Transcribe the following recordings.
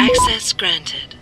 Access granted.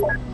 you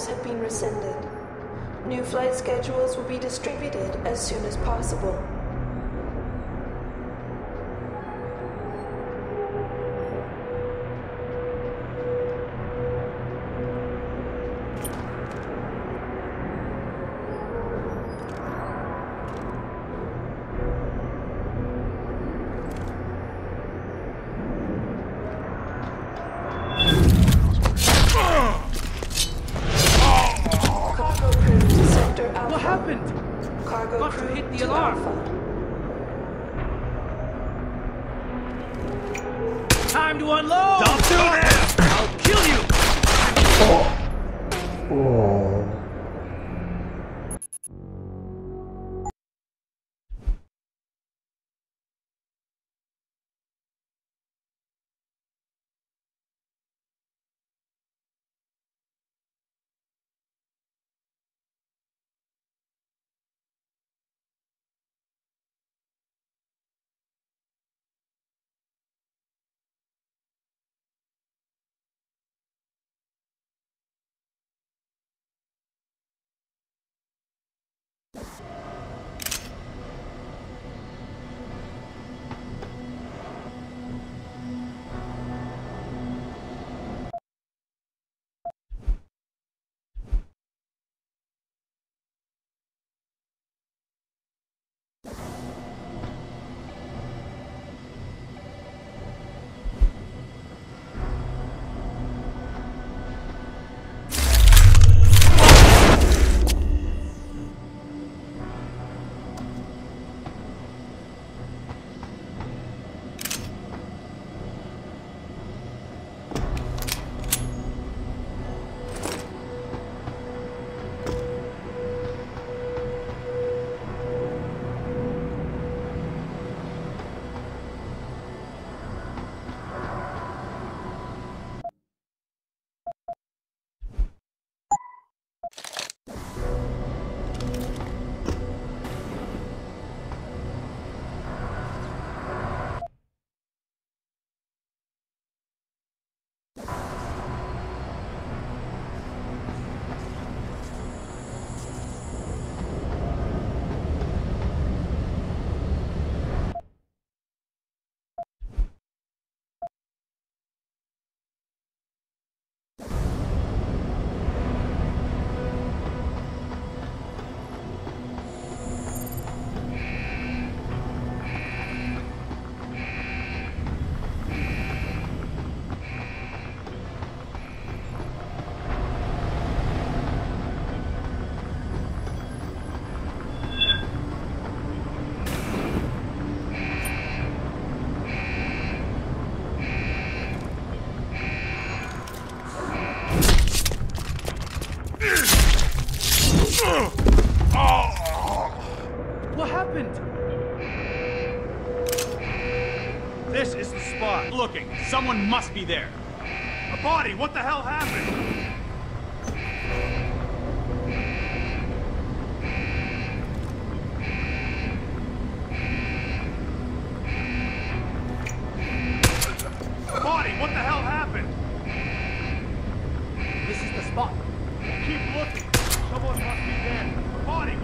orders have been rescinded. New flight schedules will be distributed as soon as possible.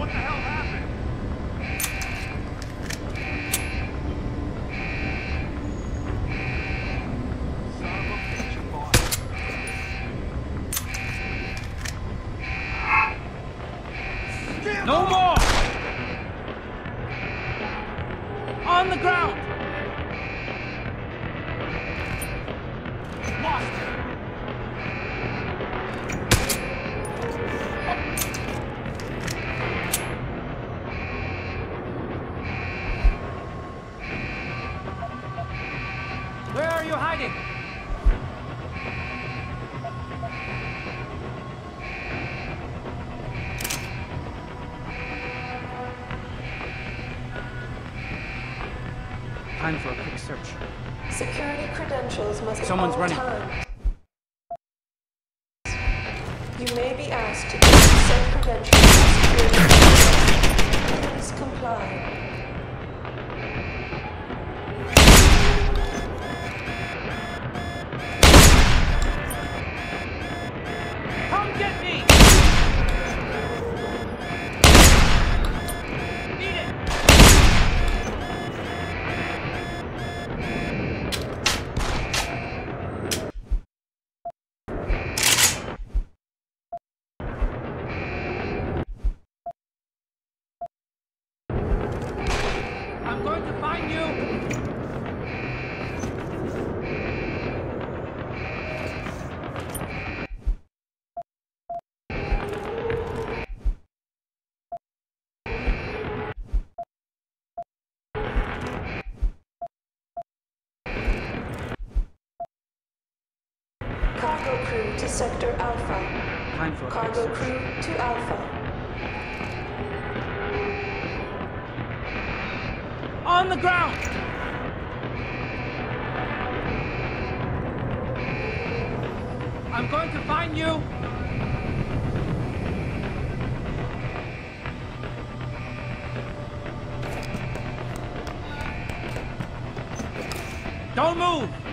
What the hell happened? time for a quick search. Security credentials must Someone's running. To Sector Alpha. Time for Cargo search. crew to Alpha. On the ground! I'm going to find you! Don't move!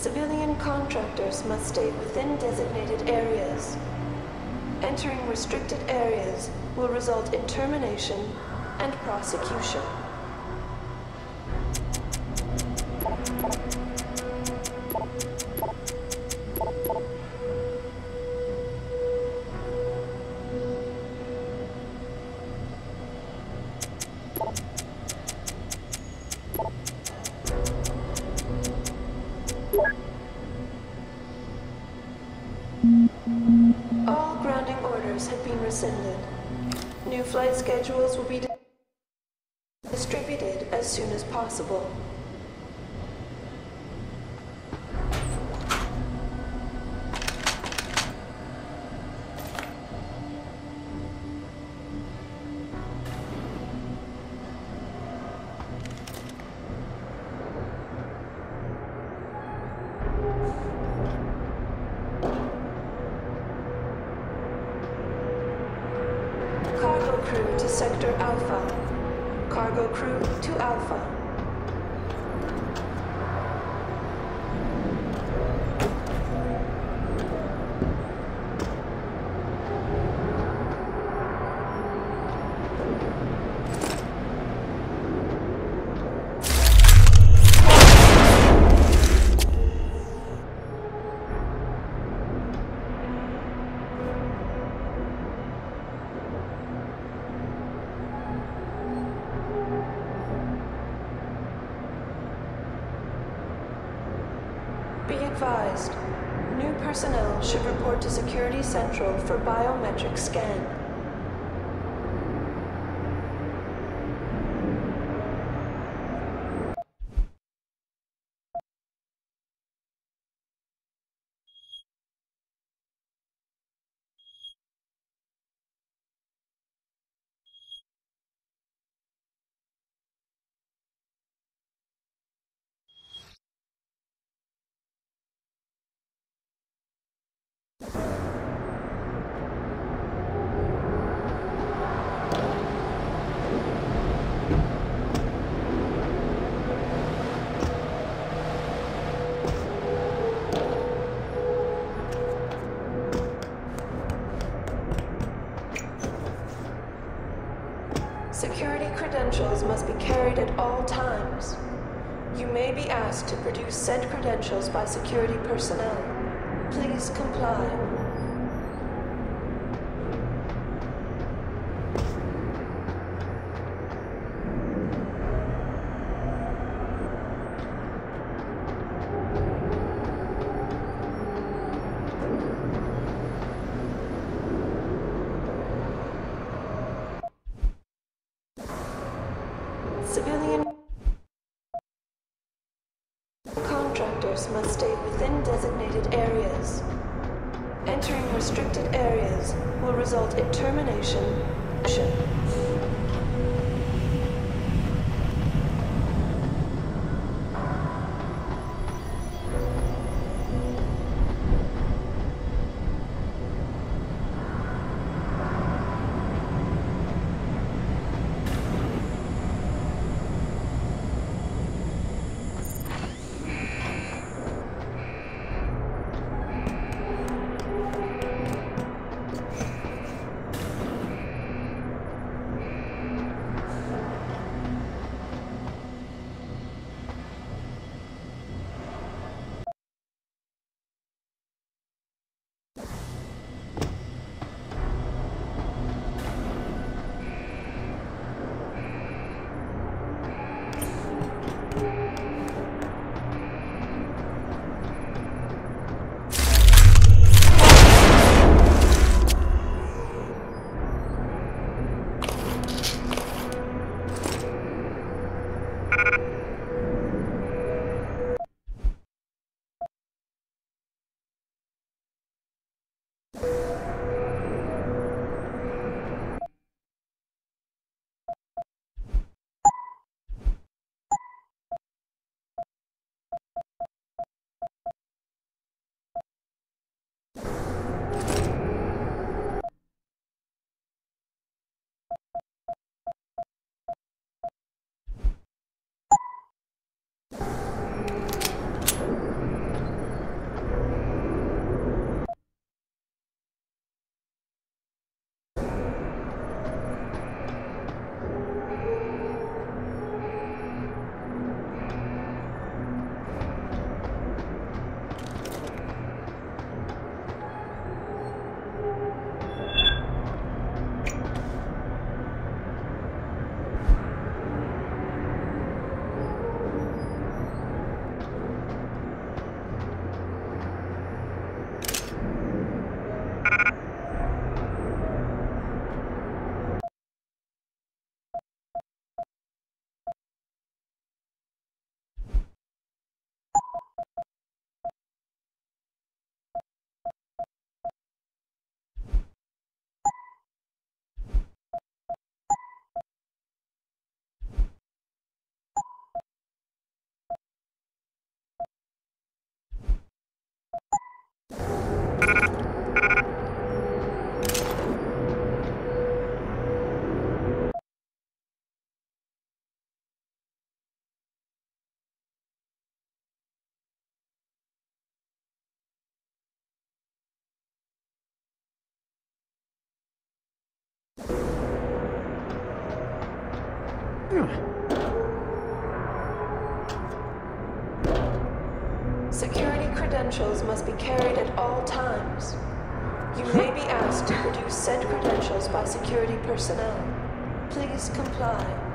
Civilian contractors must stay within designated areas. Entering restricted areas will result in termination and prosecution. As soon as possible. Advised, new personnel should report to Security Central for biometric scan. Security credentials must be carried at all times. You may be asked to produce said credentials by security personnel. Please comply. Hmm. Security credentials must be carried at all times. You may be asked to produce said credentials by security personnel. Please comply.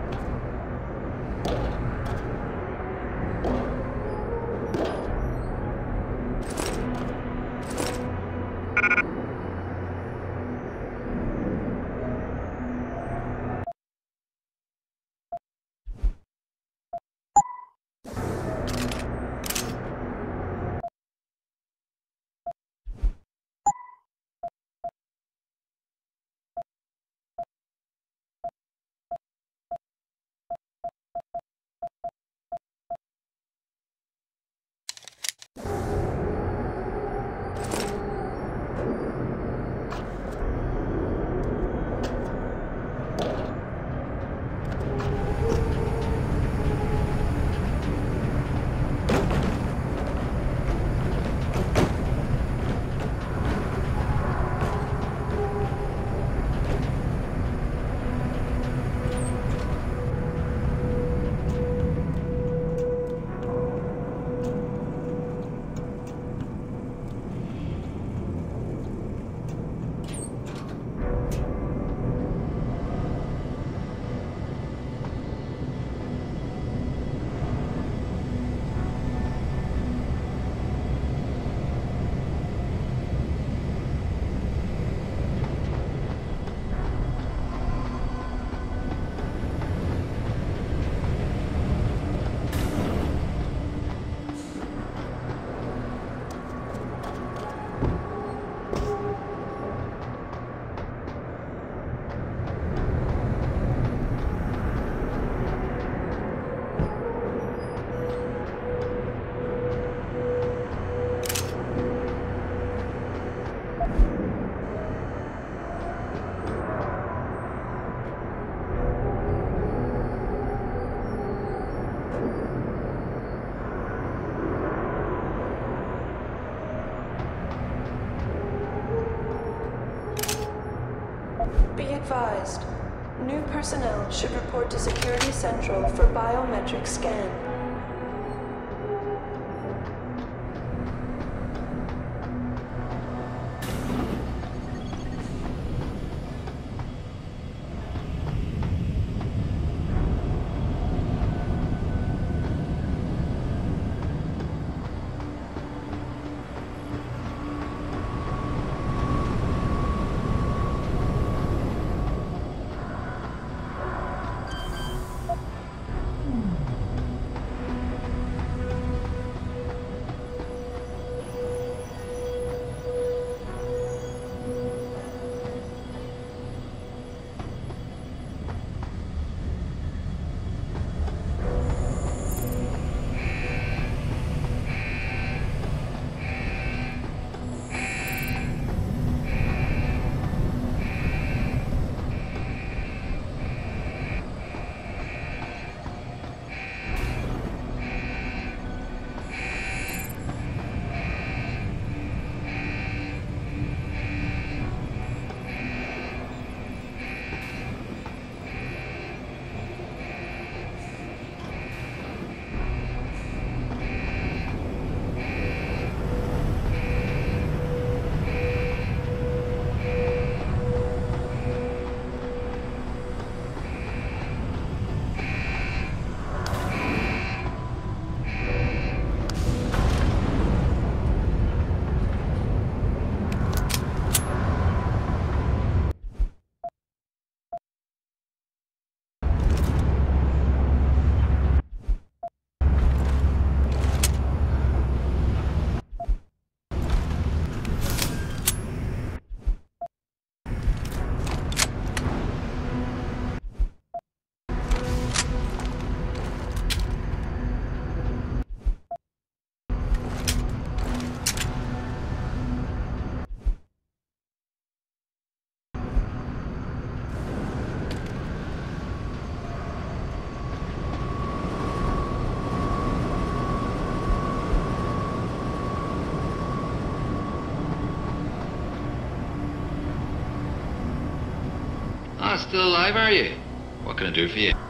Personnel should report to Security Central for biometric scan. Alive, are you? What can I do for you?